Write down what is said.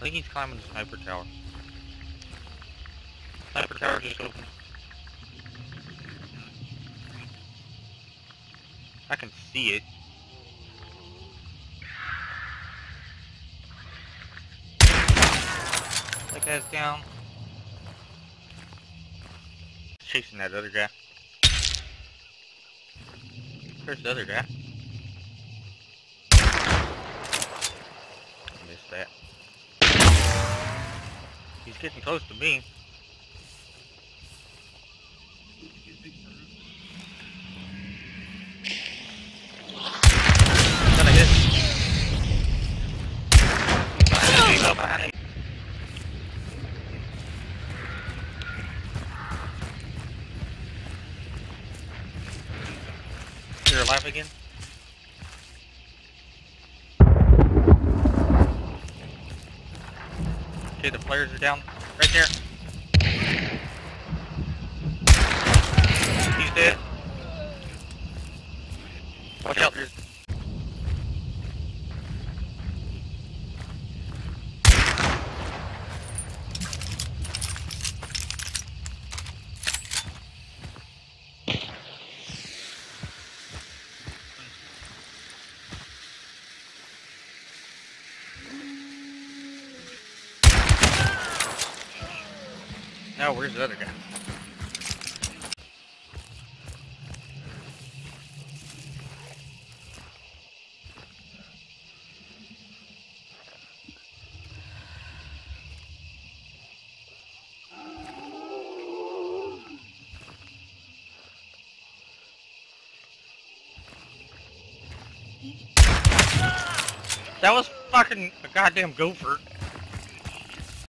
think he's climbing the sniper tower. Sniper tower just opened. I can see it. That guy's down. Chasing that other guy. Where's the other guy? Missed that. He's getting close to me. Gonna hit. Alive again? The players are down. Right there. Now, where's the other guy? That was fucking a goddamn gopher.